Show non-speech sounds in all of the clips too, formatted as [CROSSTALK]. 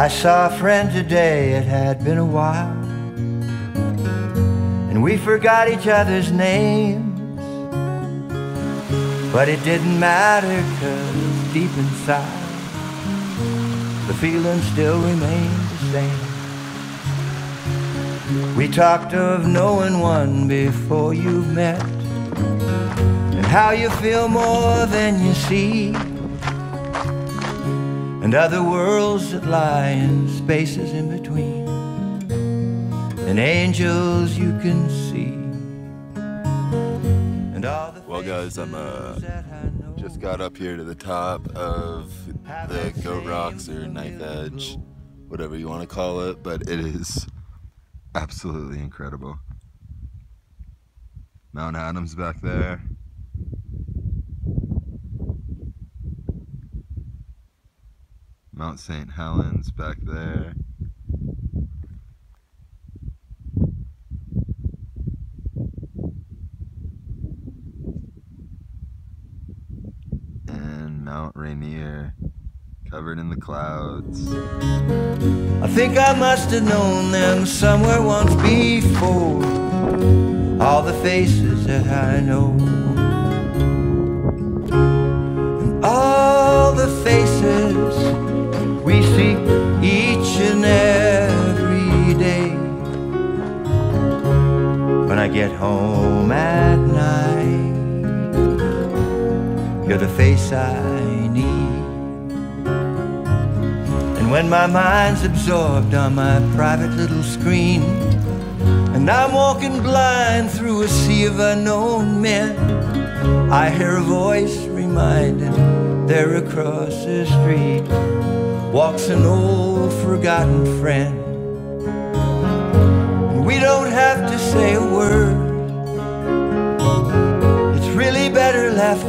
I saw a friend today, it had been a while. And we forgot each other's names. But it didn't matter, cause deep inside, the feeling still remained the same. We talked of knowing one before you've met, and how you feel more than you see and other worlds that lie in spaces in between, and angels you can see. And all the Well, guys, I'm uh, faces that I know just got up here to the top of the Goat Rocks or Knife Edge, whatever you want to call it, but it is absolutely incredible. Mount Adams back there. Mount St. Helens back there. And Mount Rainier covered in the clouds. I think I must have known them somewhere once before. All the faces that I know. Get home at night, you're the face I need. And when my mind's absorbed on my private little screen, and I'm walking blind through a sea of unknown men, I hear a voice reminding there across the street walks an old forgotten friend.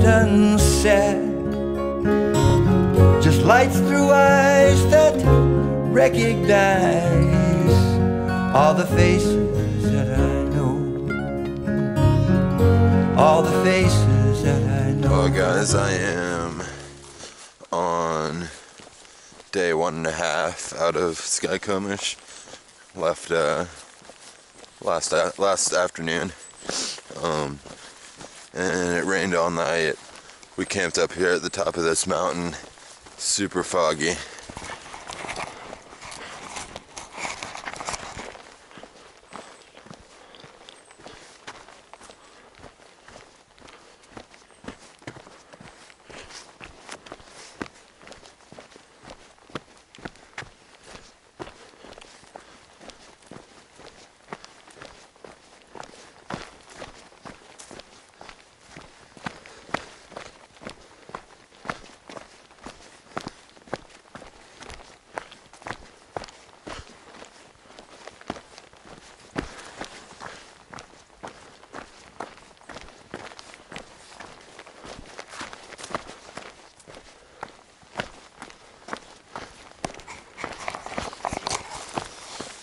Better left just lights through eyes that recognize all the faces that I know. All the faces that I know. Well, guys, I am on day one and a half out of Skykomish. Left uh, last a- last afternoon, um, and it rained all night. We camped up here at the top of this mountain, super foggy.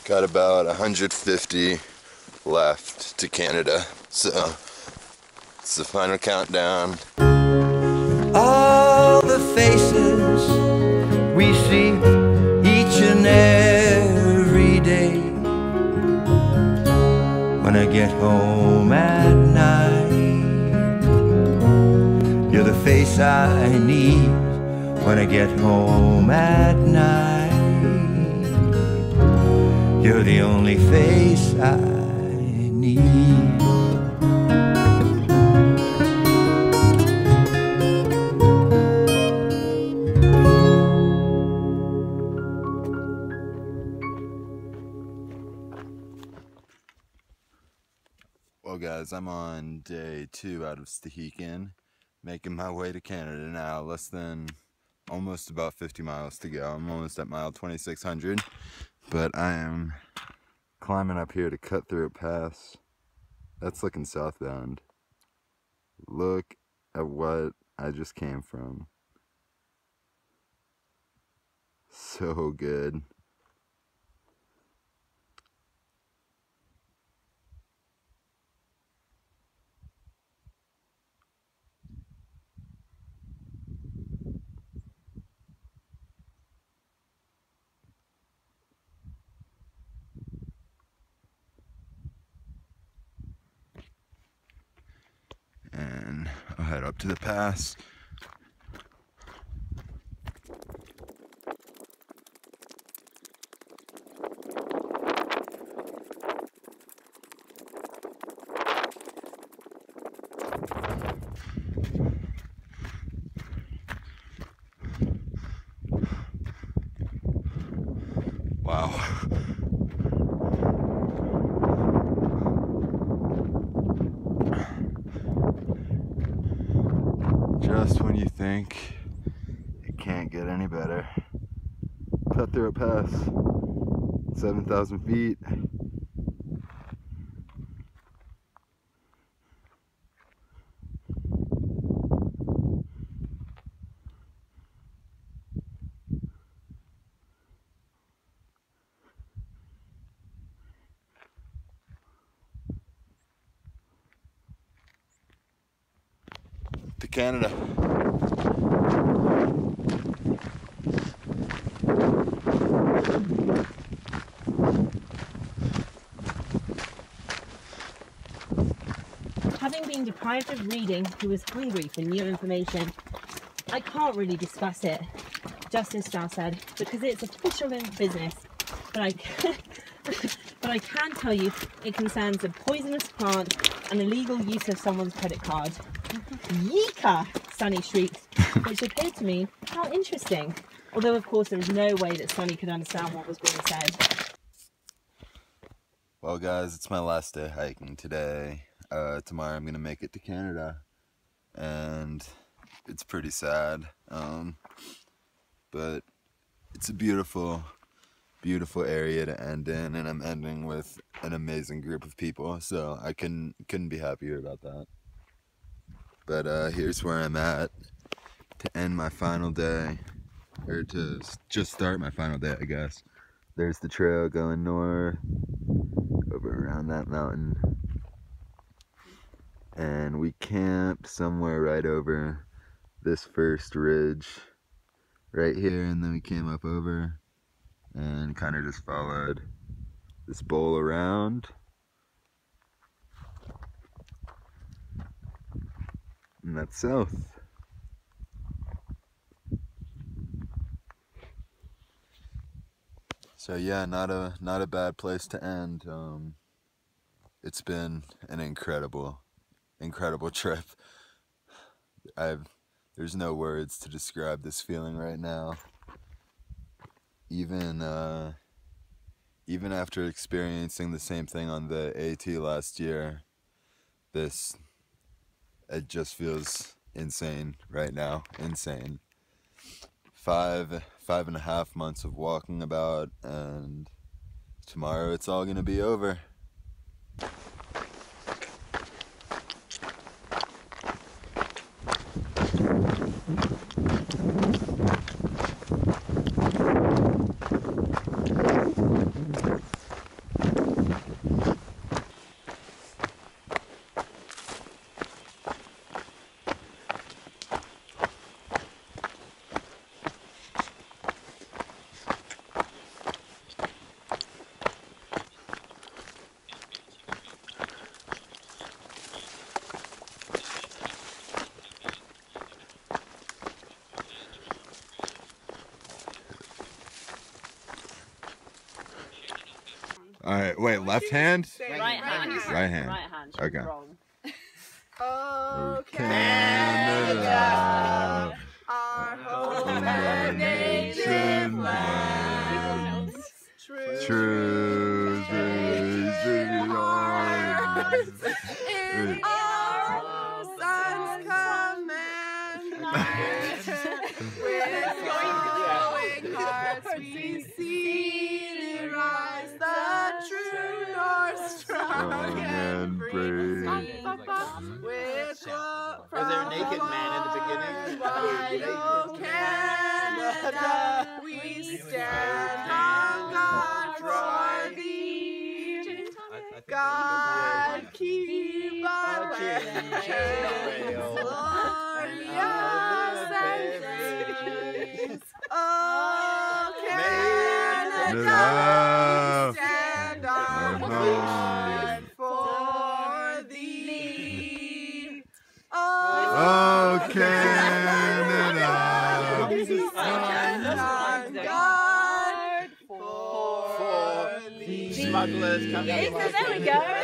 Got about 150 left to Canada, so it's the final countdown. All the faces we see each and every day. When I get home at night, you're the face I need. When I get home at night, you're the only face I need. Well, guys, I'm on day two out of Stehekin, making my way to Canada now. Less than almost about 50 miles to go. I'm almost at mile 2600, but I am climbing up here to cut through Cutthroat Pass. That's looking southbound. Look at what I just came from. So good. I'll head up to the pass. Wow. Just when you think it can't get any better. Cutthroat Pass, 7,000 feet. To Canada. Having been deprived of reading, who was hungry for new information, I can't really discuss it, Justice Strauss said, because it's official in business. But I, [LAUGHS] but I can tell you it concerns a poisonous plant and illegal use of someone's credit card. Yeeka! Sunny shrieked, which appeared to me how interesting. Although, of course, there was no way that Sunny could understand what was being said. Well, guys, it's my last day hiking today. Uh, tomorrow I'm gonna make it to Canada, and it's pretty sad. Um, but it's a beautiful, beautiful area to end in, and I'm ending with an amazing group of people. So I couldn't couldn't be happier about that. But uh, here's where I'm at to end my final day, or to just start my final day, I guess. There's the trail going north over around that mountain. And we camped somewhere right over this first ridge right here, and then we came up over and kind of just followed this bowl around. And that's south. So yeah, not a not a bad place to end. Um, it's been an incredible, incredible [LAUGHS] trip. I've there's no words to describe this feeling right now. Even uh, even after experiencing the same thing on the AT last year, this it just feels insane right now. Insane. Five five and a half months of walking about, and tomorrow it's all gonna be over. All right, wait, left hand. Right hand. Right hand. Right hand. She's Okay. Wrong. Oh, Canada, our home and and native native land. land. True, True in our son's command. [LAUGHS] With glowing hearts we [LAUGHS] see and and free. brave. With glow Was there a naked man in the beginning? Wide, [LAUGHS] oh, Canada, we stand on God's for thee. God keep our ways glorious and free. Oh, Canada, Canada, Canada. guard for the smugglers coming. There we go.